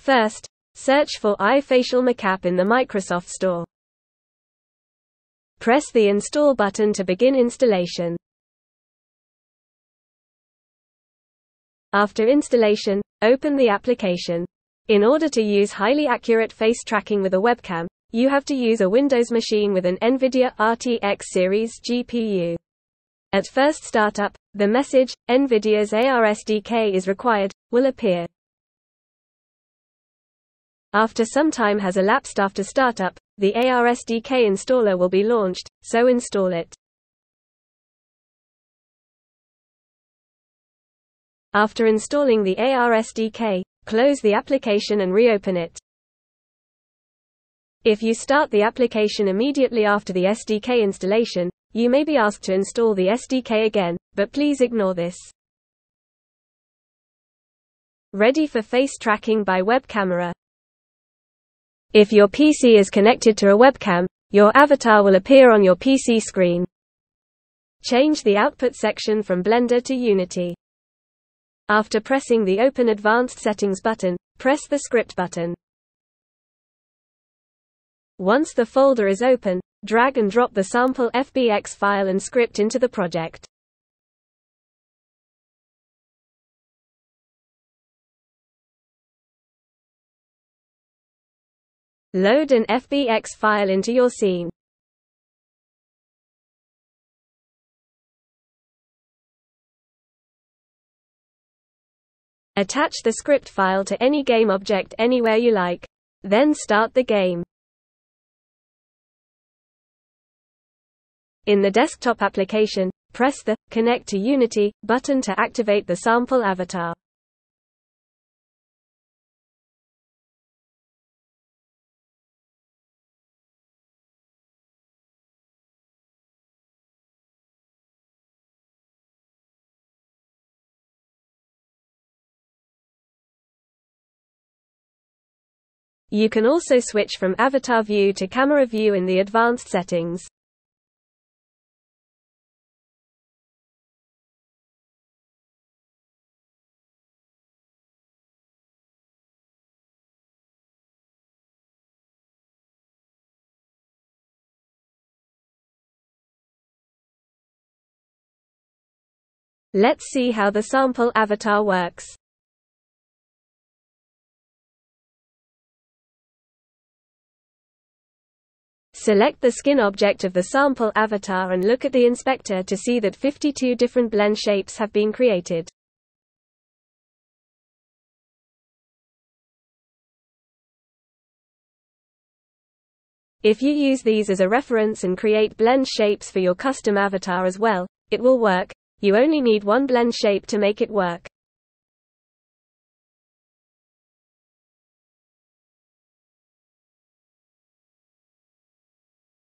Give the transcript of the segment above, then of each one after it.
First, search for iFacialMocap in the Microsoft Store. Press the Install button to begin installation. After installation, open the application. In order to use highly accurate face tracking with a webcam, you have to use a Windows machine with an NVIDIA RTX series GPU. At first startup, the message, NVIDIA's ARSDK is required, will appear. After some time has elapsed after startup, the ARSDK installer will be launched, so install it. After installing the ARSDK, close the application and reopen it. If you start the application immediately after the SDK installation, you may be asked to install the SDK again, but please ignore this. Ready for face tracking by web camera. If your PC is connected to a webcam, your avatar will appear on your PC screen. Change the output section from Blender to Unity. After pressing the Open Advanced Settings button, press the Script button. Once the folder is open, drag and drop the sample FBX file and script into the project. Load an FBX file into your scene. Attach the script file to any game object anywhere you like. Then start the game. In the desktop application, press the Connect to Unity button to activate the sample avatar. You can also switch from avatar view to camera view in the advanced settings. Let's see how the sample avatar works. Select the skin object of the sample avatar and look at the inspector to see that 52 different blend shapes have been created. If you use these as a reference and create blend shapes for your custom avatar as well, it will work. You only need one blend shape to make it work.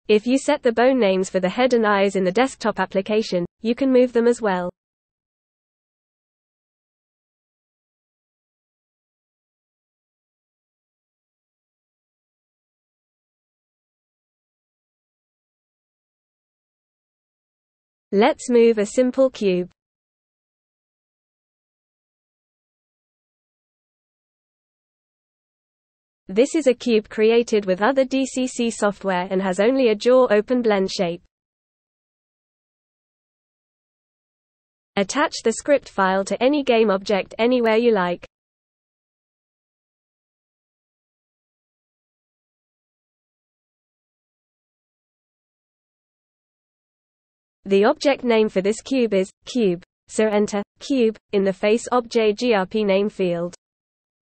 If you set the bone names for the head and eyes in the desktop application, you can move them as well. Let's move a simple cube. This is a cube created with other DCC software and has only a jaw open blend shape. Attach the script file to any game object anywhere you like. The object name for this cube is cube, so enter cube in the face obj grp name field.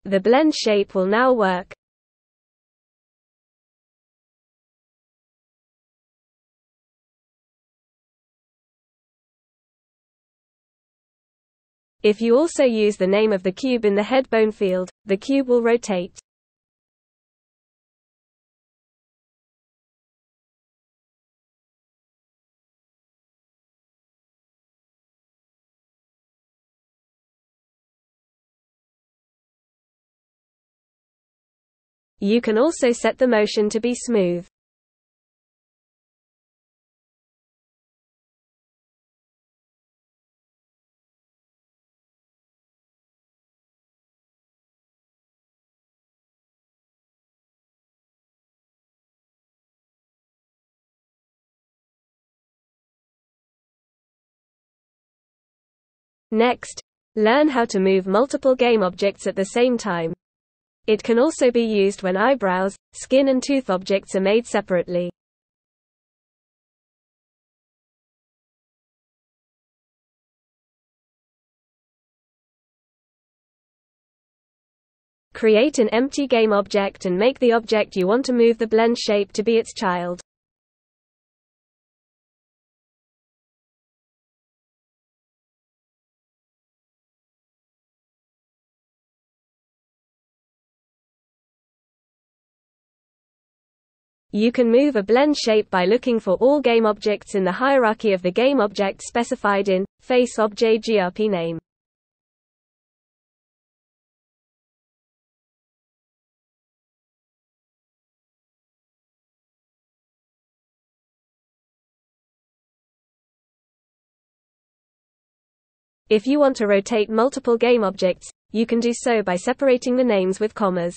The blend shape will now work. If you also use the name of the cube in the head bone field, the cube will rotate. You can also set the motion to be smooth. Next, learn how to move multiple game objects at the same time. It can also be used when eyebrows, skin and tooth objects are made separately. Create an empty game object and make the object you want to move the blend shape to be its child. You can move a blend shape by looking for all game objects in the hierarchy of the game object specified in face obj grp name. If you want to rotate multiple game objects, you can do so by separating the names with commas.